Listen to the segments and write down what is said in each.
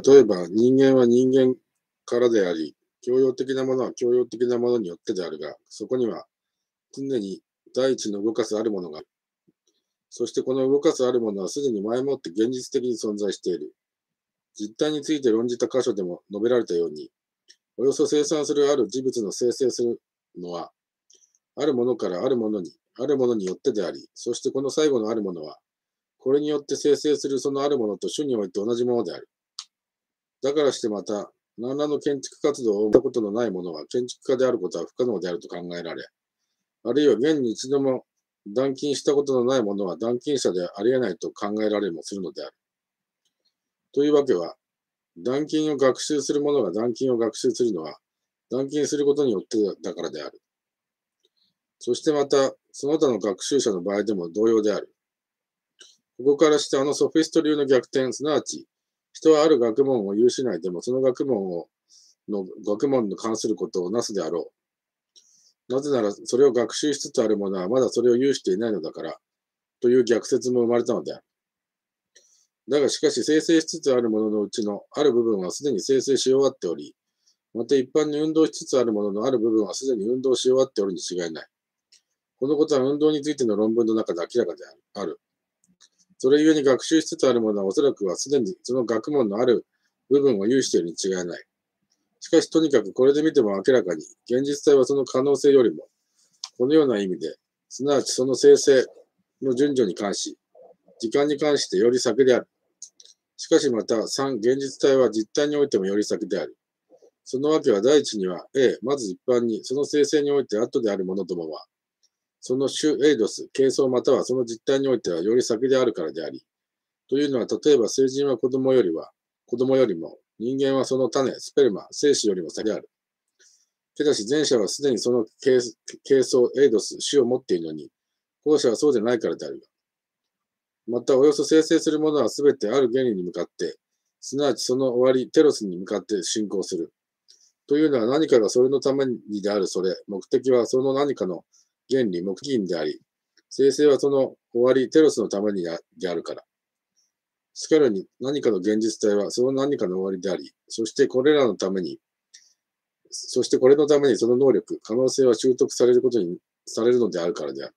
例えば人間は人間からであり、教養的なものは教養的なものによってであるが、そこには常に第一の動かすあるものがある。そしてこの動かすあるものはすでに前もって現実的に存在している。実体について論じた箇所でも述べられたように、およそ生産するある事物の生成するのは、あるものからあるものに、あるものによってであり、そしてこの最後のあるものは、これによって生成するそのあるものと主において同じものである。だからしてまた、何らの建築活動を見たことのないものは建築家であることは不可能であると考えられ、あるいは現に一度も断金したことのないものは断金者でありえないと考えられもするのである。というわけは、断金を学習する者が断金を学習するのは、断金することによってだからである。そしてまた、その他の学習者の場合でも同様である。ここからしてあのソフィスト流の逆転、すなわち、人はある学問を有しないでも、その学問をの学問に関することをなすであろう。なぜなら、それを学習しつつある者はまだそれを有していないのだから、という逆説も生まれたのである。だがしかし、生成しつつあるもののうちのある部分はすでに生成し終わっており、また一般に運動しつつあるもののある部分はすでに運動し終わっておるに違いない。このことは運動についての論文の中で明らかである。それゆえに学習しつつあるものはおそらくはすでにその学問のある部分を有しているに違いない。しかしとにかくこれで見ても明らかに、現実体はその可能性よりも、このような意味で、すなわちその生成の順序に関し、時間に関してより先である。しかしまた、3、現実体は実体においてもより先である。そのわけは第一には、A、まず一般に、その生成において後であるものどもは、その種エイドス、形相またはその実態においてはより先であるからであり、というのは、例えば成人は子供よりは、子供よりも、人間はその種、スペルマ、精子よりも先である。けだし前者はすでにその形相、エイドス、種を持っているのに、後者はそうでないからであるが。また、およそ生成するものはすべてある原理に向かって、すなわちその終わり、テロスに向かって進行する。というのは何かがそれのためにであるそれ、目的はその何かの原理、目的であり、生成はその終わり、テロスのためにであるから。しかるに何かの現実体はその何かの終わりであり、そしてこれらのために、そしてこれのためにその能力、可能性は習得されることにされるのであるからである。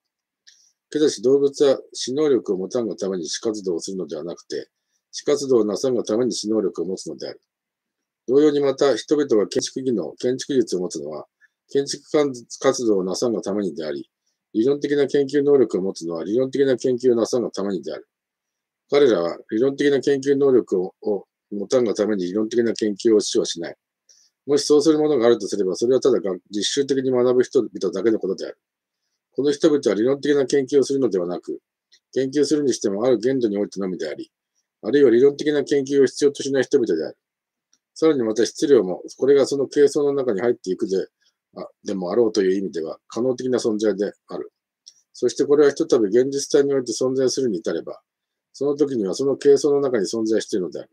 けどし動物は死能力を持たんがために死活動をするのではなくて、死活動をなさんがために死能力を持つのである。同様にまた人々が建築技能、建築術を持つのは、建築活動をなさんがためにであり、理論的な研究能力を持つのは理論的な研究をなさんがためにである。彼らは理論的な研究能力を持たんがために理論的な研究をしはしない。もしそうするものがあるとすれば、それはただ実習的に学ぶ人々だけのことである。この人々は理論的な研究をするのではなく、研究するにしてもある限度においてのみであり、あるいは理論的な研究を必要としない人々である。さらにまた質量も、これがその形相の中に入っていくであでもあろうという意味では可能的な存在である。そしてこれはひとたび現実体において存在するに至れば、その時にはその形相の中に存在しているのである。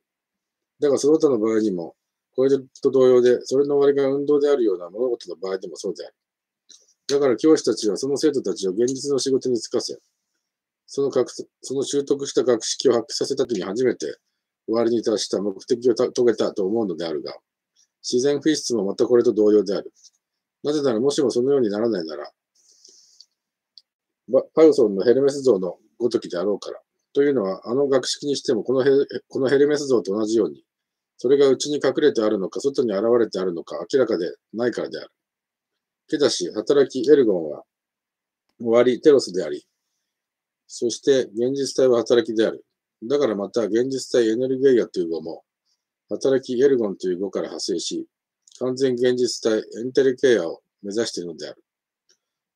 だがその他の場合にも、これと同様で、それの終わりが運動であるような物事の場合でもそうである。だから教師たちはその生徒たちを現実の仕事に就かせ、そのその習得した学識を発揮させた時に初めて終わりに達した目的を遂げたと思うのであるが、自然不質もまたこれと同様である。なぜなら、もしもそのようにならないなら、パルソンのヘルメス像のごときであろうから。というのは、あの学識にしてもこのヘこのヘルメス像と同じように、それが内に隠れてあるのか、外に現れてあるのか、明らかでないからである。けだし、働きエルゴンは終わりテロスであり、そして現実体は働きである。だからまた現実体エネルゲイアという語も、働きエルゴンという語から派生し、完全現実体エンテルケイアを目指しているのである。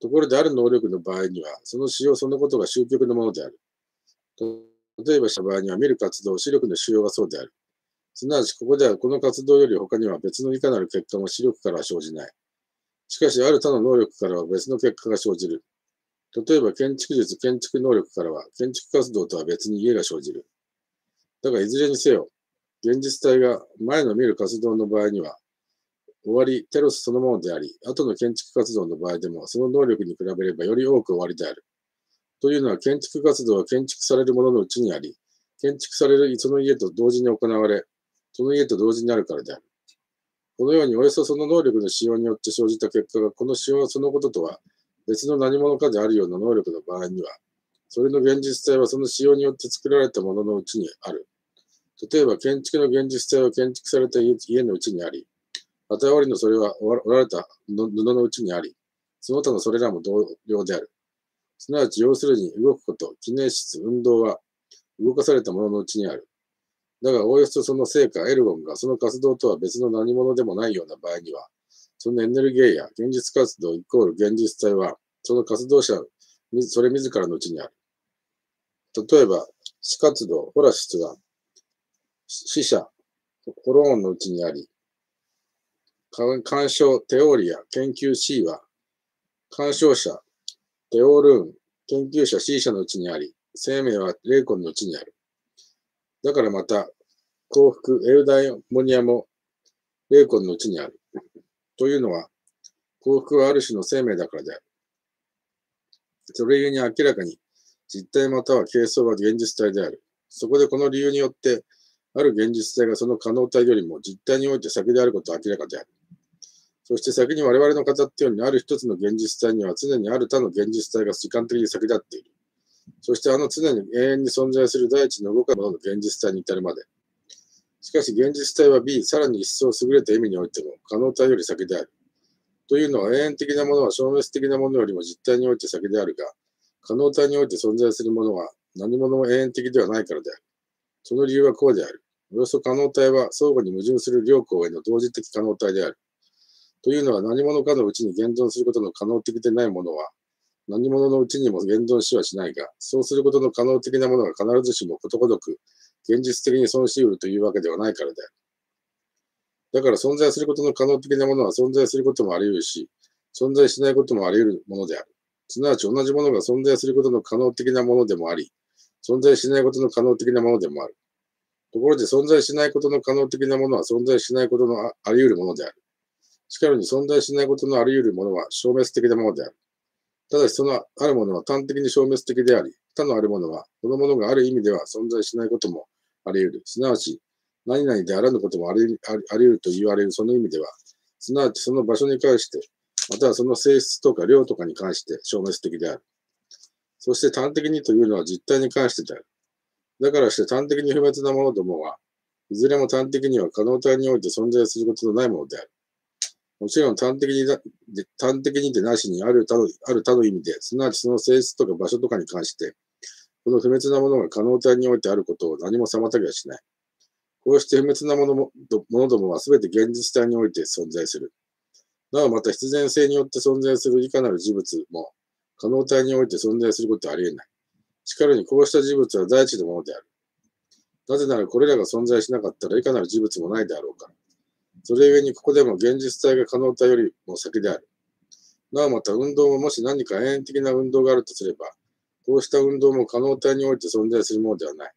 ところである能力の場合には、その使用そのことが終局のものである。例えばした場合には、見る活動、視力の使用がそうである。すなわち、ここではこの活動より他には別のいかなる結果も視力からは生じない。しかし、ある他の能力からは別の結果が生じる。例えば、建築術、建築能力からは、建築活動とは別に家が生じる。だが、いずれにせよ、現実体が前の見る活動の場合には、終わり、テロスそのものであり、後の建築活動の場合でも、その能力に比べればより多く終わりである。というのは、建築活動は建築されるもののうちにあり、建築されるその家と同時に行われ、その家と同時にあるからである。このように、およそその能力の使用によって生じた結果が、この使用そのこととは別の何者かであるような能力の場合には、それの現実体はその使用によって作られたもののうちにある。例えば、建築の現実体は建築された家のうちにあり、旗織りのそれは折られた布のうちにあり、その他のそれらも同様である。すなわち、要するに動くこと、記念室、運動は動かされたもののうちにある。だが、おおよそその成果、エルゴンがその活動とは別の何者でもないような場合には、そのエネルギーや現実活動イコール現実体は、その活動者、それ自らのうちにある。例えば、死活動、ホラシスは、死者、ホローンのうちにあり、干渉、テオリア、研究 C は、干渉者、テオルーン、研究者 C 社のうちにあり、生命は霊魂のうちにある。だからまた、幸福、エルダイモニアも霊魂のうちにある。というのは、幸福はある種の生命だからである。それゆえに明らかに、実体または形相は現実体である。そこでこの理由によって、ある現実体がその可能体よりも実体において先であることは明らかである。そして先に我々の語ったように、ある一つの現実体には常にある他の現実体が時間的に先立っている。そしてあの常に永遠に存在する大地の動かぬものの現実体に至るまで。しかし現実体は B、さらに一層優れた意味においても可能体より先である。というのは永遠的なものは消滅的なものよりも実体において先であるが、可能体において存在するものは何者も永遠的ではないからである。その理由はこうである。およそ可能体は相互に矛盾する両項への同時的可能体である。というのは何者かのうちに現存することの可能的でないものは、何者のうちにも現存しはしないが、そうすることの可能的なものが必ずしもことごとく現実的に損し得るというわけではないからである。だから存在することの可能的なものは存在することもあり得るし、存在しないこともあり得るものである。すなわち同じものが存在することの可能的なものでもあり、存在しないことの可能的なものでもある。ところで存在しないことの可能的なものは存在しないことのあり得るものである。しかるに存在しないことのあり得るものは消滅的なものである。ただしそのあるものは端的に消滅的であり、他のあるものは、このものがある意味では存在しないこともあり得る。すなわち、何々であらぬこともあり得ると言われるその意味では、すなわちその場所に関して、またはその性質とか量とかに関して消滅的である。そして端的にというのは実体に関してである。だからして端的に不滅なものどもは、いずれも端的には可能体において存在することのないものである。もちろん端的にだ、端的にでなしにある他の、ある他の意味で、すなわちその性質とか場所とかに関して、この不滅なものが可能体においてあることを何も妨げはしない。こうして不滅なものもものどもは全て現実体において存在する。なおまた必然性によって存在するいかなる事物も可能体において存在することはあり得ない。しかるにこうした事物は大地のものである。なぜならこれらが存在しなかったらいかなる事物もないであろうか。それゆえにここでも現実体が可能体よりも先である。なおまた運動ももし何か永遠的な運動があるとすれば、こうした運動も可能体において存在するものではない。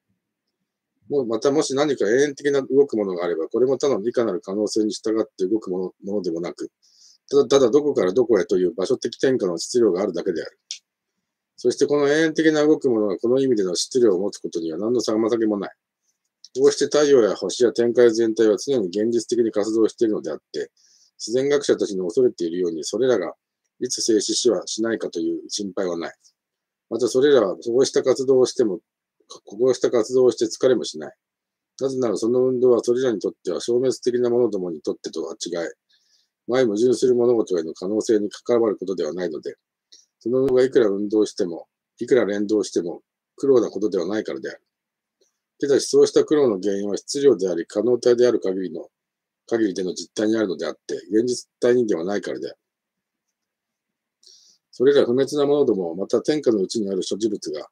もうまたもし何か永遠的な動くものがあれば、これも他のいかなる可能性に従って動くものものでもなく、ただただどこからどこへという場所的転化の質量があるだけである。そしてこの永遠的な動くものがこの意味での質量を持つことには何の妨げもない。こうして太陽や星や天界全体は常に現実的に活動しているのであって、自然学者たちの恐れているように、それらがいつ静止しはしないかという心配はない。またそれらはそうした活動をしても、こうした活動をして疲れもしない。なぜならその運動はそれらにとっては消滅的なものどもにとってとは違い、前矛盾する物事への可能性に関わることではないので、その運動がいくら運動しても、いくら連動しても苦労なことではないからである。けだし、そうした苦労の原因は質量であり、可能体である限りの、限りでの実体にあるのであって、現実体にではないからである。それら不滅なものども、また天下のうちにある諸事物が、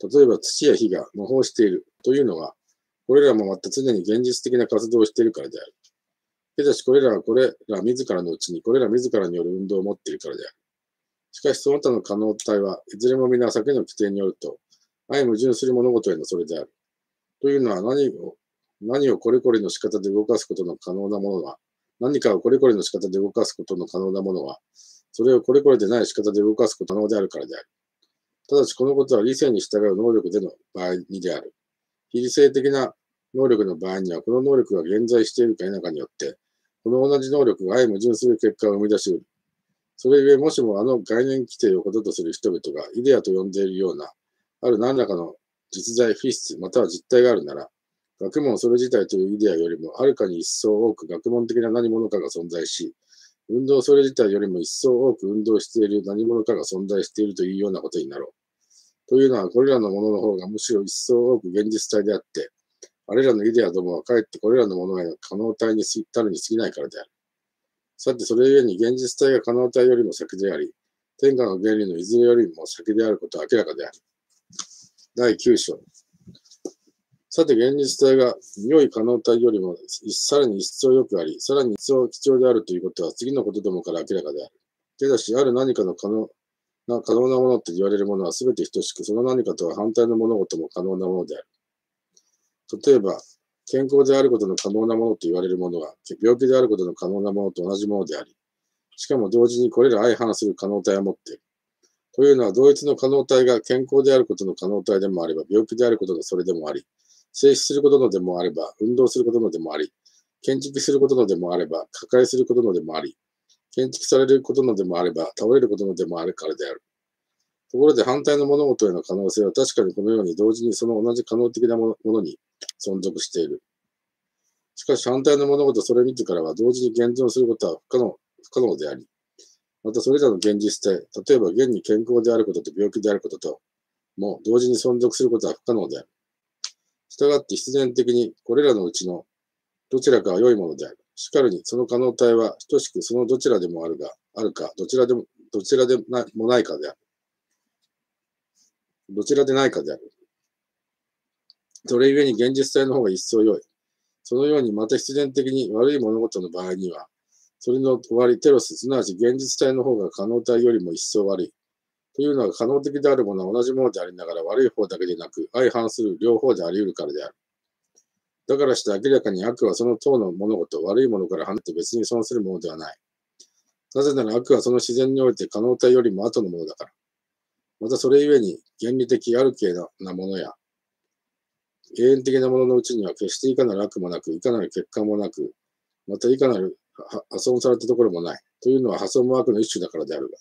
例えば土や火が模倣しているというのは、これらもまた常に現実的な活動をしているからである。けだし、これらはこれら自らのうちに、これら自らによる運動を持っているからである。しかし、その他の可能体はいずれも皆先の規定によると、相矛盾する物事へのそれである。というのは何を、何をこれこれの仕方で動かすことの可能なものは、何かをこれこれの仕方で動かすことの可能なものは、それをこれこれでない仕方で動かすこと可能であるからである。ただし、このことは理性に従う能力での場合にである。非理性的な能力の場合には、この能力が現在しているか否かによって、この同じ能力が相矛盾する結果を生み出し得る。それゆえ、もしもあの概念規定をこととする人々がイデアと呼んでいるような、ある何らかの実在、不質、または実体があるなら、学問それ自体というイデアよりもはるかに一層多く学問的な何者かが存在し、運動それ自体よりも一層多く運動している何者かが存在しているというようなことになろう。というのは、これらのものの方がむしろ一層多く現実体であって、あれらのイデアどもはかえってこれらのものへの可能体にたるに過ぎないからである。さて、それゆえに現実体が可能体よりも先であり、天下の原理のいずれよりも先であることは明らかである。第9章。さて、現実体が良い可能体よりもさらに一層良くあり、さらに一層貴重であるということは次のことどもから明らかである。けだし、ある何かの可能な可能なものと言われるものは全て等しく、その何かとは反対の物事も可能なものである。例えば、健康であることの可能なものと言われるものは、病気であることの可能なものと同じものであり、しかも同時にこれら相反する可能体を持っている。というのは、同一の可能体が健康であることの可能体でもあれば、病気であることのそれでもあり、静止することのでもあれば、運動することのでもあり、建築することのでもあれば、破壊することのでもあり、建築されることのでもあれば、倒れることのでもあるからである。ところで反対の物事への可能性は確かにこのように同時にその同じ可能的なものに存続している。しかし反対の物事それ自らは同時に現存することは不可能不可能であり、またそれらの現実体、例えば現に健康であることと病気であることと、も同時に存続することは不可能である。したがって必然的にこれらのうちのどちらかは良いものである。しかるに、その可能体は等しくそのどちらでもあるが、あるか、どちらでも、どちらでもないかである。どちらでないかである。それゆえに現実体の方が一層良い。そのようにまた必然的に悪い物事の場合には、それの終わりテロス、すなわち現実体の方が可能体よりも一層悪い。というのは可能的であるものは同じものでありながら悪い方だけでなく、相反する両方であり得るからである。だからして明らかに悪はその等の物事、悪いものから離れて別に損するものではない。なぜなら悪はその自然において可能体よりも後のものだから。またそれゆえに原理的ある形なものや永遠的なもののうちには決していかなる悪もなく、いかなる欠陥もなく、またいかなる破損されたところもない。というのは破損も悪の一種だからであるが。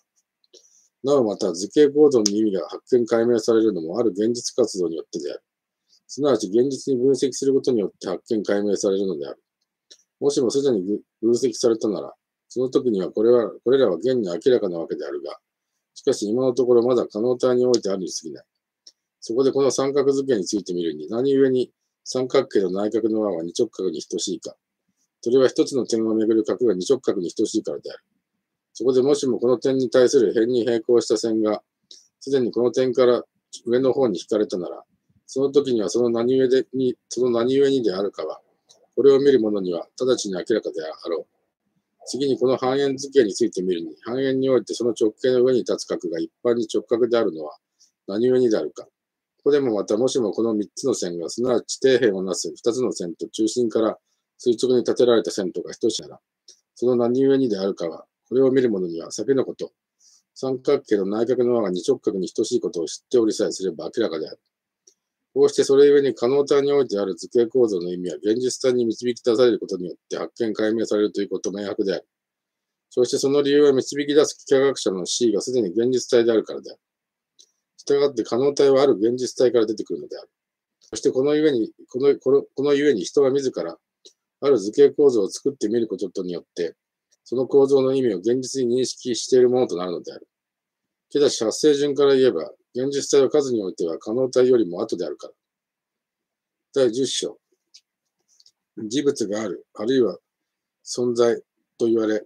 なおまた図形構造の意味が発見解明されるのもある現実活動によってである。すなわち現実に分析することによって発見解明されるのである。もしもすでに分析されたなら、その時にはこれは、これらは現に明らかなわけであるが、しかし今のところまだ可能体においてあるに過ぎない。そこでこの三角図形についてみるに、何故に三角形の内角の和は二直角に等しいか。それは一つの点をめぐる角が二直角に等しいからである。そこでもしもこの点に対する辺に平行した線が、すでにこの点から上の方に引かれたなら、その時にはその何故でに、その何故にであるかは、これを見る者には直ちに明らかであろう。次にこの半円図形についてみるに、半円においてその直径の上に立つ角が一般に直角であるのは何故にであるか。ここでもまた、もしもこの3つの線が、すなわち底辺をなす2つの線と中心から垂直に立てられた線とが等しなら、その何故にであるかは、これを見る者には先のこと、三角形の内角の輪が二直角に等しいことを知っておりさえすれば明らかである。こうしてそれゆえに可能体においてある図形構造の意味は現実体に導き出されることによって発見解明されるということ明白である。そしてその理由は導き出す幾何学者の C がすでに現実体であるからである。従って可能体はある現実体から出てくるのである。そしてこのゆえに、この、このこのゆえに人は自ら、ある図形構造を作ってみることによって、その構造の意味を現実に認識しているものとなるのである。けだし発生順から言えば、現実体は数においては可能体よりも後であるから。第10章。事物がある、あるいは存在と言われ、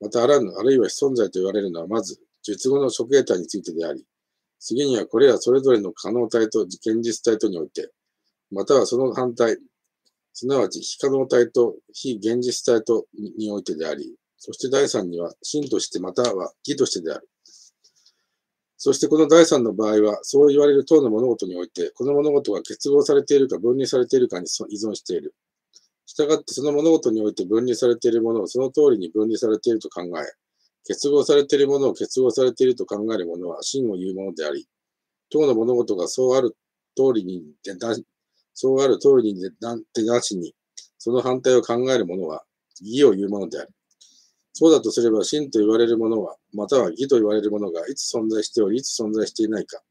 またあらぬ、あるいは非存在と言われるのは、まず、術後の諸形態についてであり、次にはこれらそれぞれの可能体と現実体とにおいて、またはその反対、すなわち非可能体と非現実体とにおいてであり、そして第三には真としてまたは義としてである。そしてこの第三の場合は、そう言われる等の物事において、この物事が結合されているか分離されているかに依存している。したがってその物事において分離されているものをその通りに分離されていると考え、結合されているものを結合されていると考えるものは真を言うものであり、当の物事がそうある通りにそうある通りにでなしに、その反対を考える者は義を言うものである。そうだとすれば、真と言われるものは、または義と言われるものがいつ存在しており、いつ存在していないか。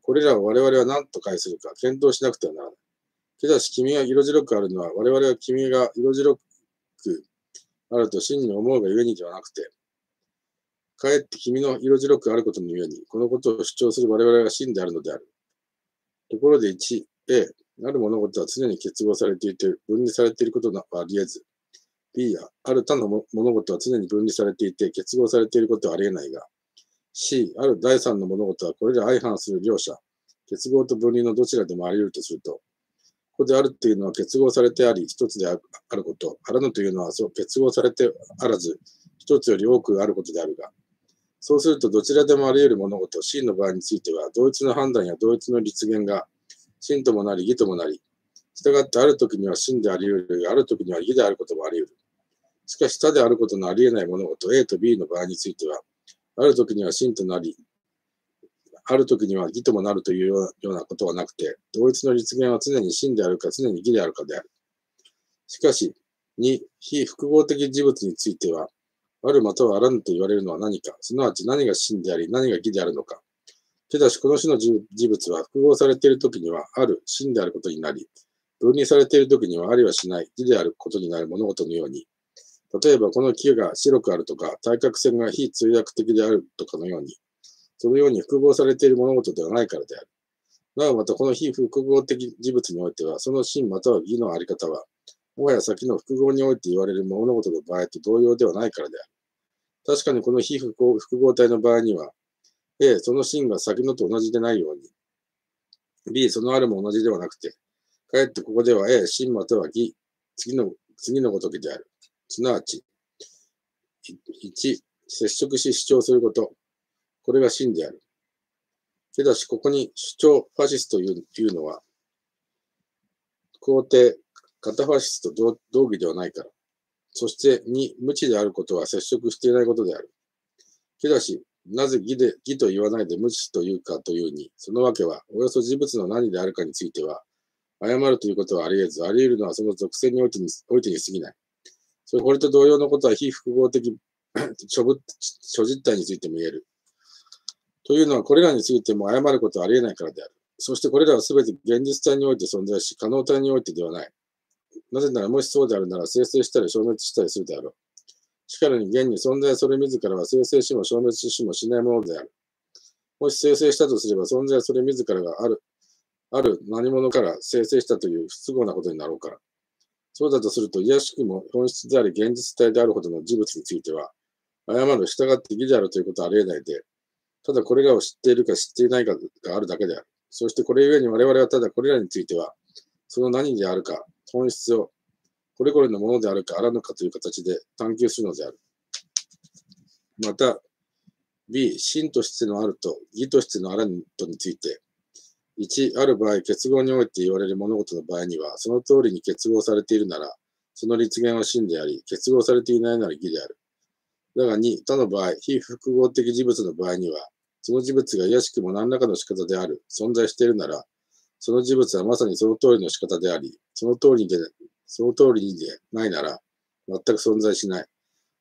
これらを我々は何と解するか検討しなくてはならない。けだし、君が色白くあるのは、我々は君が色白くあると真に思うがゆえにではなくて、かえって君の色白くあることのゆえに、このことを主張する我々が真であるのである。ところで1、A、ある物事は常に結合されていて、分離されていることはあり得ず、B や、ある他の物事は常に分離されていて、結合されていることはあり得ないが、C、ある第三の物事はこれら相反する両者、結合と分離のどちらでもあり得るとすると、ここであるというのは結合されてあり、一つであること、あらぬというのはそう結合されてあらず、一つより多くあることであるが、そうするとどちらでもあり得る物事、真の場合については、同一の判断や同一の立言が、真ともなり、義ともなり、従ってある時には真であり得る、ある時には義であることもあり得る。しかし、他であることのあり得ない物事、A と B の場合については、ある時には真となり、ある時には義ともなるというようなことはなくて、同一の実現は常に真であるか常に義であるかである。しかし、2、非複合的事物については、あるまたはあらぬと言われるのは何か、すなわち何が真であり、何が義であるのか。ただし、この種の事物は複合されているときには、ある真であることになり、分離されているときには、ありはしない義であることになる物事のように、例えばこの木が白くあるとか、対角線が非通訳的であるとかのように、そのように複合されている物事ではないからである。なおまたこの非複合的事物においては、その真または義のあり方は、もはや先の複合において言われる物事の場合と同様ではないからである。確かにこの非複合複合体の場合には、A、その真が先のと同じでないように、B、そのあるも同じではなくて、かえってここでは A、真または義、次の、次のごときである。すなわち、1、接触し主張すること。これが真である。けだし、ここに主張ファシスというのは、肯定、型ファシスと同義ではないから。そして2、無知であることは接触していないことである。けだし、なぜ義で、義と言わないで無知というかというに、そのわけは、およそ事物の何であるかについては、誤るということはあり得ず、あり得るのはその属性においてにおいてに過ぎない。それこれと同様のことは非複合的諸実体についても言える。というのは、これらについても誤ることはあり得ないからである。そしてこれらはすべて現実体において存在し、可能体においてではない。なぜなら、もしそうであるなら、生成したり消滅したりするであろう。しかるに、現に存在それ自らは生成しも消滅しもしないものである。もし生成したとすれば、存在それ自らがある、ある何者から生成したという不都合なことになろうから。そうだとすると、癒しくも本質であり現実体であるほどの事物については、誤る、従って義であるということはあり得ないで、ただこれらを知っているか知っていないかがあるだけである。そしてこれゆえに我々はただこれらについては、その何であるか、本質を、これこれのものであるかあらぬかという形で探求するのである。また、B、真としてのあると義としてのあらぬとについて、1、ある場合、結合において言われる物事の場合には、その通りに結合されているなら、その立言は真であり、結合されていないなら義である。だが2、他の場合、非複合的事物の場合には、その事物が癒しくも何らかの仕方である、存在しているなら、その事物はまさにその通りの仕方であり、その通りで、その通りでないなら、全く存在しない。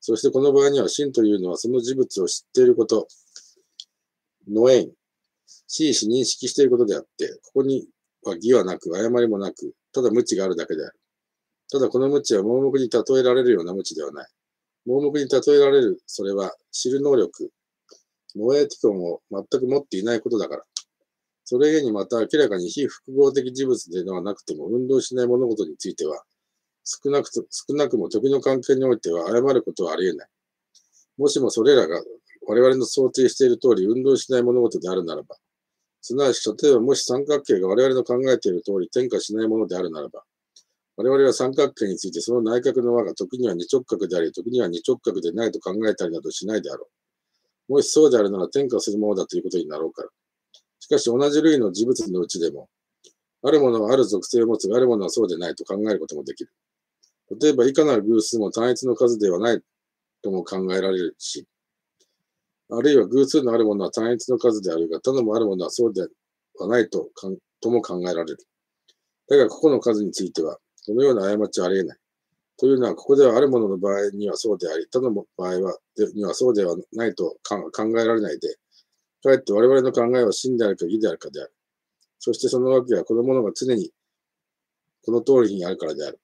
そしてこの場合には、真というのはその事物を知っていること、ノエイン、真摯認識していることであって、ここには義はなく、誤りもなく、ただ無知があるだけである。ただこの無知は盲目に例えられるような無知ではない。盲目に例えられる、それは知る能力、ノエティコンを全く持っていないことだから。それゆえにまた明らかに非複合的事物ではなくても運動しない物事については、少なくと少なくも時の関係においては誤ることはあり得ない。もしもそれらが我々の想定している通り運動しない物事であるならば、すなわち、例えばもし三角形が我々の考えている通り転化しないものであるならば、我々は三角形についてその内角の輪が時には二直角であり、時には二直角でないと考えたりなどしないであろう。もしそうであるなら転化するものだということになろうから。しかし同じ類の事物のうちでも、あるものはある属性を持つがあるものはそうでないと考えることもできる。例えば、いかなる偶数も単一の数ではないとも考えられるし、あるいは偶数のあるものは単一の数であるが、他のもあるものはそうではないとかとも考えられる。だが、個々の数については、このような過ちはあり得ない。というのは、ここではあるものの場合にはそうであり、他の場合はにはそうではないと考えられないで、かえって我々の考えは真であるか義であるかである。そしてそのわけは、このものが常にこの通りにあるからである。